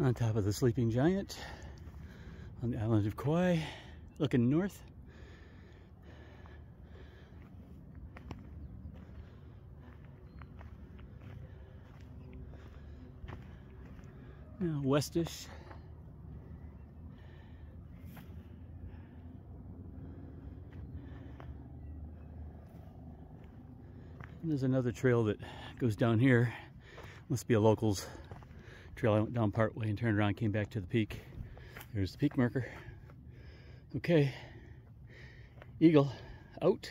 on top of the sleeping giant on the island of Kauai, looking north. Now westish. There's another trail that goes down here. Must be a locals trail. I went down part way and turned around, came back to the peak. There's the peak marker. Okay, eagle out.